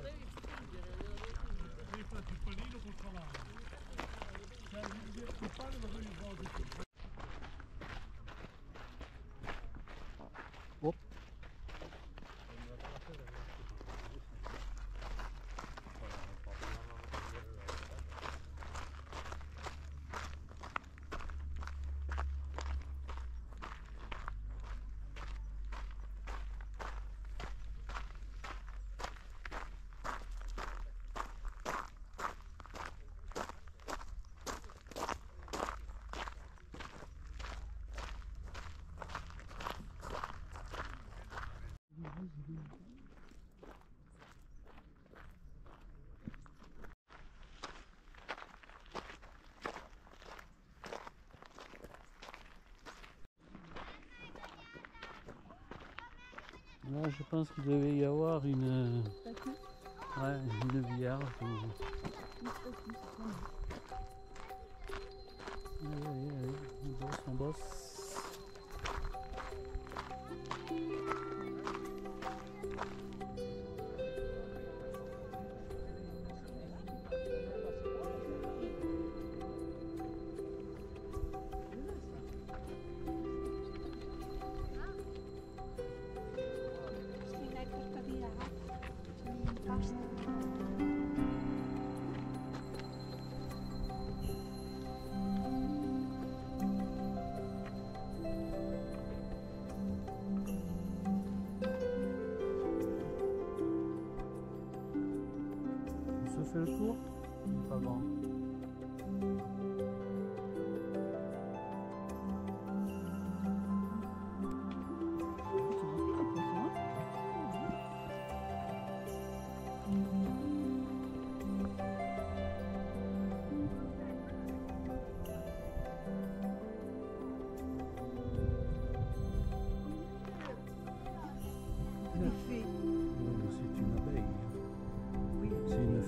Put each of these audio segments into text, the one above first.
devi spingere, devi spingere. Devi fare il panino col cavallo. Cioè, il pane lo devi fare. Là, je pense qu'il devait y avoir une, ouais, une vierge. Allez, allez, allez, on bosse, on bosse. Se fait le tour Pas grand.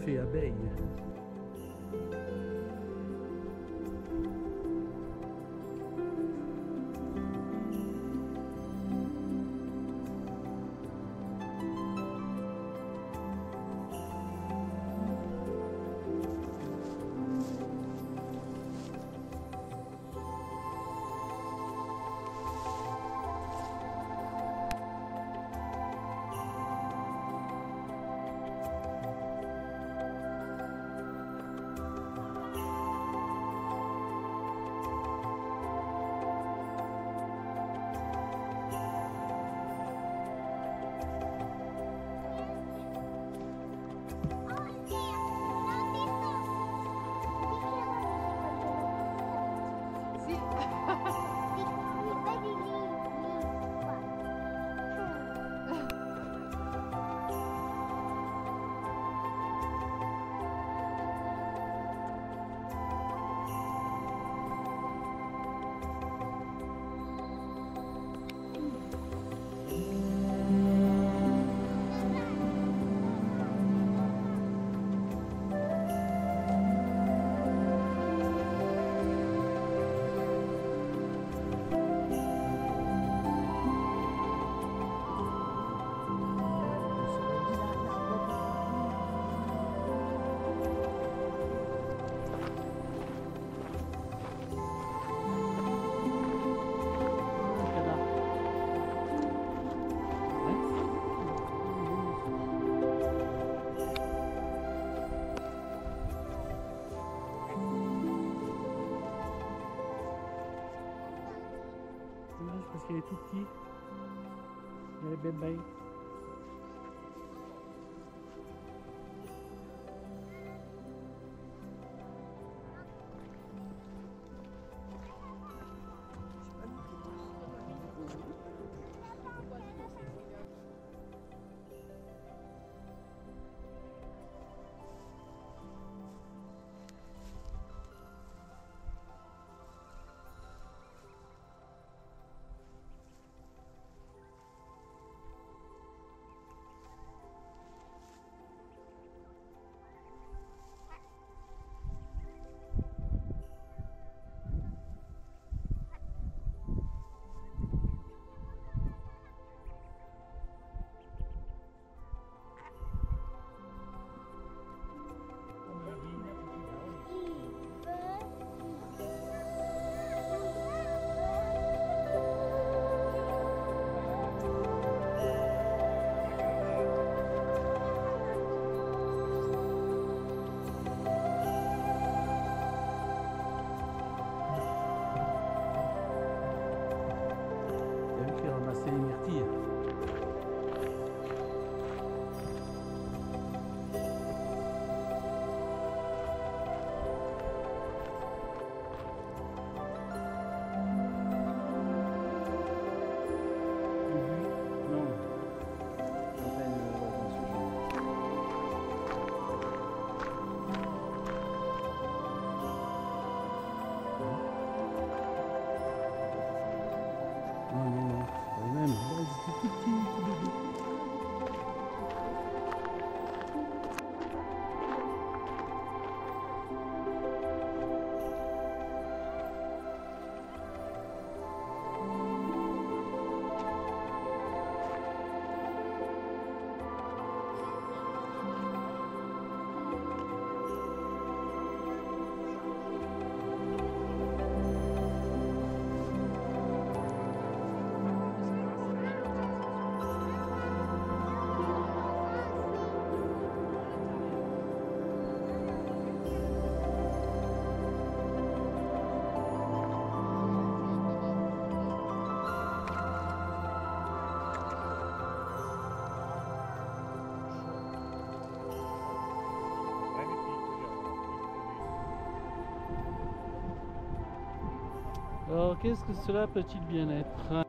C'est une Parce qu'il est tout petit. Il est bébé. Alors, qu'est-ce que cela peut-il bien être?